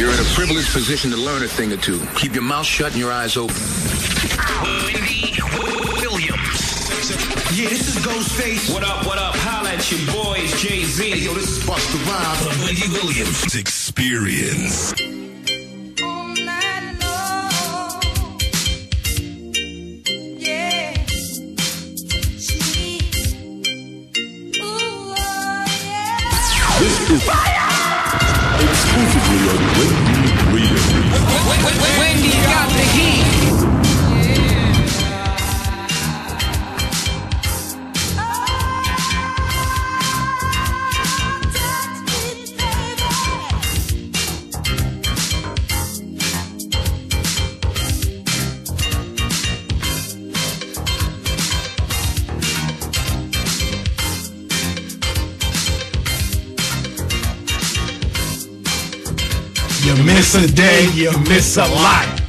You're in a privileged position to learn a thing or two. Keep your mouth shut and your eyes open. Wendy Williams. Yeah, this is Ghostface. What up, what up? Holla at your boys, Jay Z. Hey, yo, this is Busta Rhymes. The Wendy Williams Experience. All night You miss a day, you miss a lot.